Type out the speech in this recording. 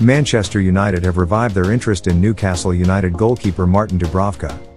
Manchester United have revived their interest in Newcastle United goalkeeper Martin Dubravka.